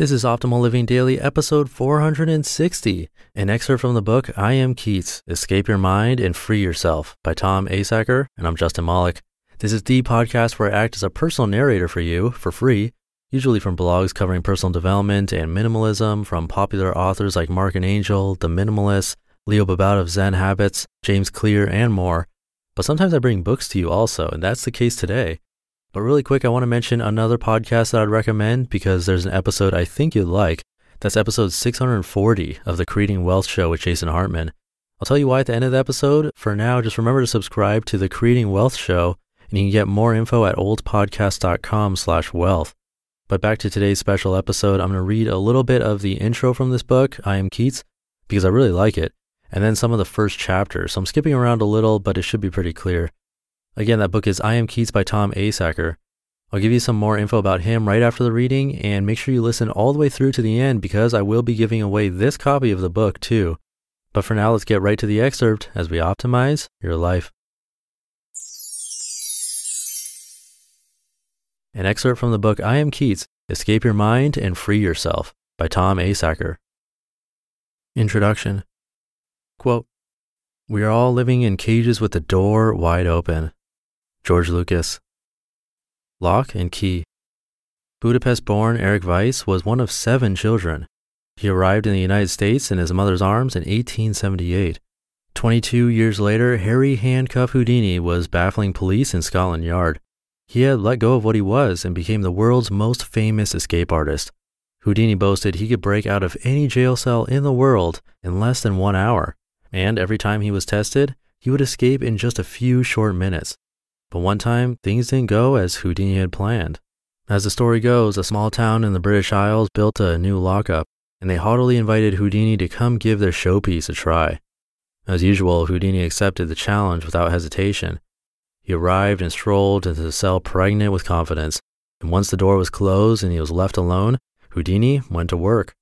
This is Optimal Living Daily, episode 460, an excerpt from the book I Am Keats Escape Your Mind and Free Yourself by Tom Asacker, and I'm Justin Malik. This is the podcast where I act as a personal narrator for you for free, usually from blogs covering personal development and minimalism from popular authors like Mark and Angel, The Minimalists, Leo Babauta of Zen Habits, James Clear, and more. But sometimes I bring books to you also, and that's the case today. But really quick, I want to mention another podcast that I'd recommend because there's an episode I think you'd like. That's episode 640 of the Creating Wealth Show with Jason Hartman. I'll tell you why at the end of the episode. For now, just remember to subscribe to the Creating Wealth Show, and you can get more info at oldpodcast.com slash wealth. But back to today's special episode, I'm going to read a little bit of the intro from this book, I Am Keats, because I really like it, and then some of the first chapters. So I'm skipping around a little, but it should be pretty clear. Again, that book is I Am Keats by Tom Asacker. I'll give you some more info about him right after the reading, and make sure you listen all the way through to the end because I will be giving away this copy of the book too. But for now, let's get right to the excerpt as we optimize your life. An excerpt from the book I Am Keats Escape Your Mind and Free Yourself by Tom Asacker. Introduction Quote, We are all living in cages with the door wide open. George Lucas. Lock and Key. Budapest born Eric Weiss was one of seven children. He arrived in the United States in his mother's arms in 1878. 22 years later, Harry Handcuff Houdini was baffling police in Scotland Yard. He had let go of what he was and became the world's most famous escape artist. Houdini boasted he could break out of any jail cell in the world in less than one hour, and every time he was tested, he would escape in just a few short minutes. But one time, things didn't go as Houdini had planned. As the story goes, a small town in the British Isles built a new lockup, and they haughtily invited Houdini to come give their showpiece a try. As usual, Houdini accepted the challenge without hesitation. He arrived and strolled into the cell pregnant with confidence, and once the door was closed and he was left alone, Houdini went to work.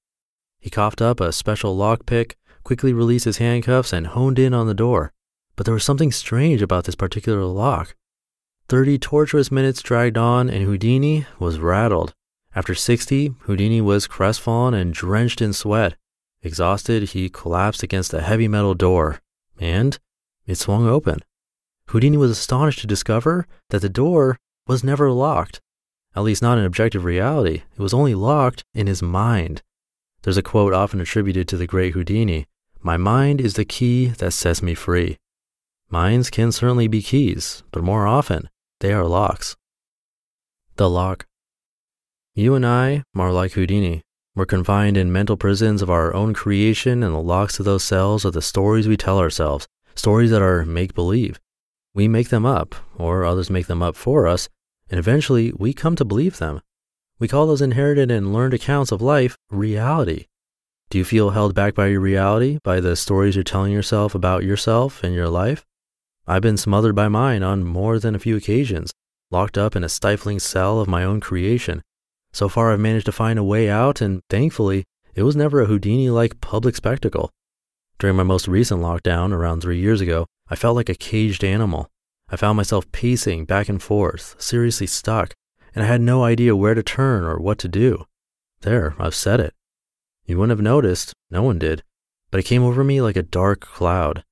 He coughed up a special lockpick, quickly released his handcuffs, and honed in on the door. But there was something strange about this particular lock. Thirty torturous minutes dragged on, and Houdini was rattled. After 60, Houdini was crestfallen and drenched in sweat. Exhausted, he collapsed against a heavy metal door, and it swung open. Houdini was astonished to discover that the door was never locked. At least not in objective reality. It was only locked in his mind. There's a quote often attributed to the great Houdini My mind is the key that sets me free. Minds can certainly be keys, but more often, they are locks. The lock. You and I are like Houdini. We're confined in mental prisons of our own creation, and the locks to those cells are the stories we tell ourselves, stories that are make believe. We make them up, or others make them up for us, and eventually we come to believe them. We call those inherited and learned accounts of life reality. Do you feel held back by your reality, by the stories you're telling yourself about yourself and your life? I've been smothered by mine on more than a few occasions, locked up in a stifling cell of my own creation. So far, I've managed to find a way out, and thankfully, it was never a Houdini like public spectacle. During my most recent lockdown, around three years ago, I felt like a caged animal. I found myself pacing back and forth, seriously stuck, and I had no idea where to turn or what to do. There, I've said it. You wouldn't have noticed, no one did, but it came over me like a dark cloud.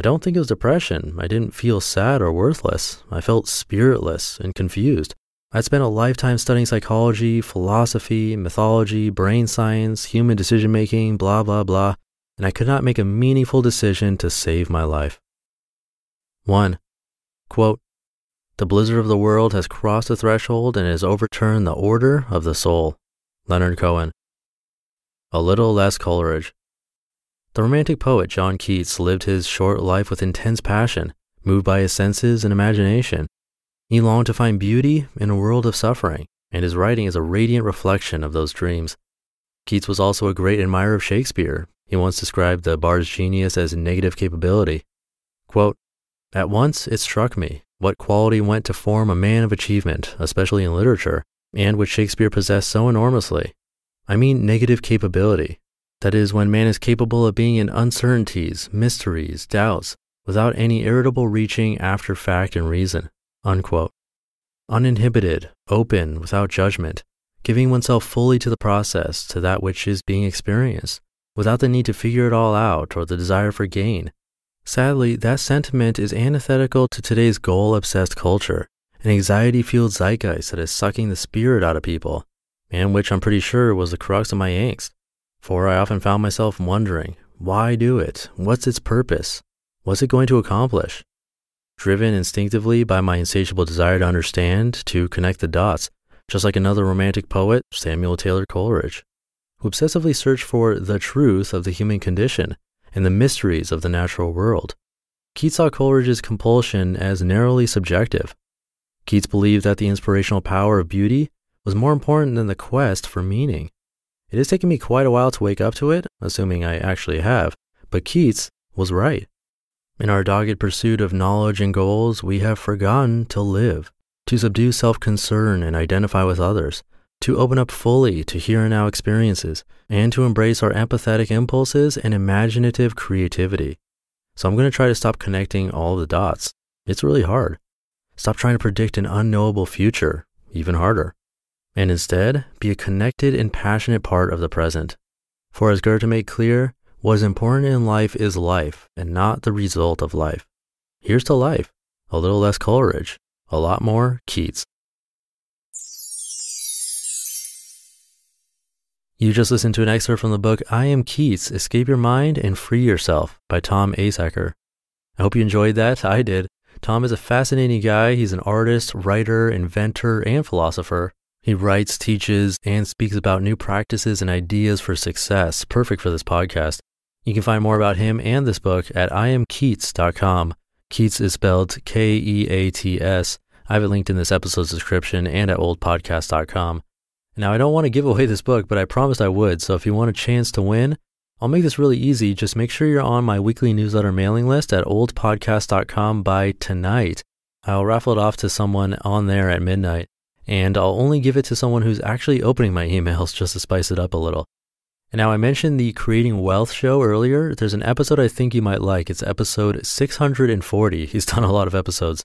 I don't think it was depression. I didn't feel sad or worthless. I felt spiritless and confused. I'd spent a lifetime studying psychology, philosophy, mythology, brain science, human decision making, blah, blah, blah, and I could not make a meaningful decision to save my life. 1. Quote, the blizzard of the world has crossed the threshold and has overturned the order of the soul. Leonard Cohen. A little less Coleridge. The romantic poet John Keats lived his short life with intense passion, moved by his senses and imagination. He longed to find beauty in a world of suffering, and his writing is a radiant reflection of those dreams. Keats was also a great admirer of Shakespeare. He once described the bard's genius as negative capability. Quote, At once it struck me what quality went to form a man of achievement, especially in literature, and which Shakespeare possessed so enormously. I mean negative capability, that is, when man is capable of being in uncertainties, mysteries, doubts, without any irritable reaching after fact and reason. Unquote. Uninhibited, open, without judgment, giving oneself fully to the process, to that which is being experienced, without the need to figure it all out or the desire for gain. Sadly, that sentiment is antithetical to today's goal obsessed culture, an anxiety fueled zeitgeist that is sucking the spirit out of people, and which I'm pretty sure was the crux of my angst. For I often found myself wondering, why do it? What's its purpose? What's it going to accomplish? Driven instinctively by my insatiable desire to understand, to connect the dots, just like another romantic poet, Samuel Taylor Coleridge, who obsessively searched for the truth of the human condition and the mysteries of the natural world. Keats saw Coleridge's compulsion as narrowly subjective. Keats believed that the inspirational power of beauty was more important than the quest for meaning. It has taken me quite a while to wake up to it, assuming I actually have, but Keats was right. In our dogged pursuit of knowledge and goals, we have forgotten to live, to subdue self concern and identify with others, to open up fully to here and now experiences, and to embrace our empathetic impulses and imaginative creativity. So I'm going to try to stop connecting all the dots. It's really hard. Stop trying to predict an unknowable future, even harder. And instead, be a connected and passionate part of the present. For as Goethe made clear, what is important in life is life and not the result of life. Here's to life. A little less Coleridge, a lot more Keats. You just listened to an excerpt from the book I Am Keats Escape Your Mind and Free Yourself by Tom Asacker. I hope you enjoyed that. I did. Tom is a fascinating guy. He's an artist, writer, inventor, and philosopher. He writes, teaches, and speaks about new practices and ideas for success, perfect for this podcast. You can find more about him and this book at iamkeats.com. Keats is spelled K E A T S. I have it linked in this episode's description and at oldpodcast.com. Now, I don't want to give away this book, but I promised I would. So if you want a chance to win, I'll make this really easy. Just make sure you're on my weekly newsletter mailing list at oldpodcast.com by tonight. I'll raffle it off to someone on there at midnight, and I'll only give it to someone who's actually opening my emails just to spice it up a little. And now I mentioned the Creating Wealth show earlier. There's an episode I think you might like. It's episode 640. He's done a lot of episodes.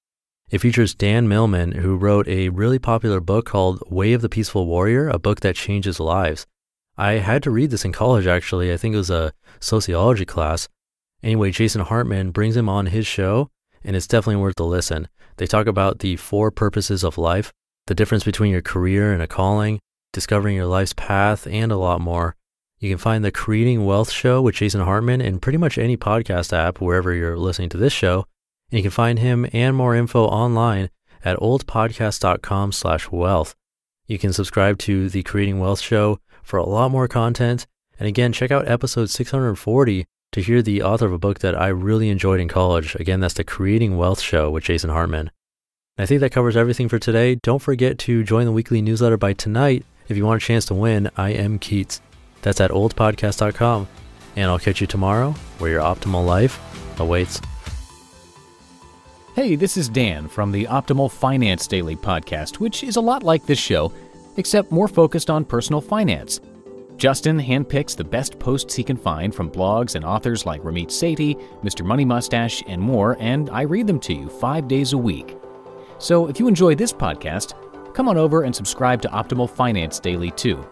It features Dan Millman, who wrote a really popular book called Way of the Peaceful Warrior, a book that changes lives. I had to read this in college, actually. I think it was a sociology class. Anyway, Jason Hartman brings him on his show, and it's definitely worth the listen. They talk about the four purposes of life, the difference between your career and a calling, discovering your life's path, and a lot more. You can find the Creating Wealth show with Jason Hartman in pretty much any podcast app wherever you're listening to this show. And you can find him and more info online at oldpodcast.com slash wealth. You can subscribe to the Creating Wealth Show for a lot more content. And again, check out episode 640 to hear the author of a book that I really enjoyed in college. Again, that's the Creating Wealth Show with Jason Hartman. I think that covers everything for today. Don't forget to join the weekly newsletter by tonight if you want a chance to win I Am Keats. That's at oldpodcast.com. And I'll catch you tomorrow where your optimal life awaits. Hey, this is Dan from the Optimal Finance Daily podcast, which is a lot like this show, except more focused on personal finance. Justin handpicks the best posts he can find from blogs and authors like Ramit Sethi, Mr. Money Mustache, and more, and I read them to you five days a week. So if you enjoy this podcast, come on over and subscribe to Optimal Finance Daily too.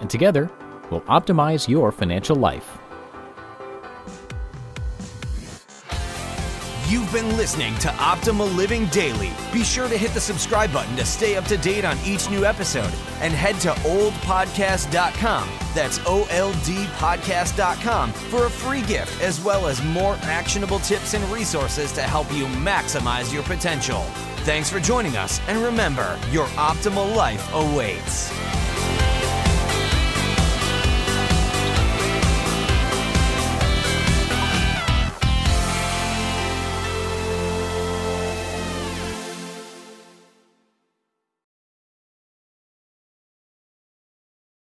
And together, we'll optimize your financial life. You've been listening to Optimal Living Daily. Be sure to hit the subscribe button to stay up to date on each new episode and head to oldpodcast.com. That's O L D podcast.com for a free gift as well as more actionable tips and resources to help you maximize your potential. Thanks for joining us, and remember, your optimal life awaits.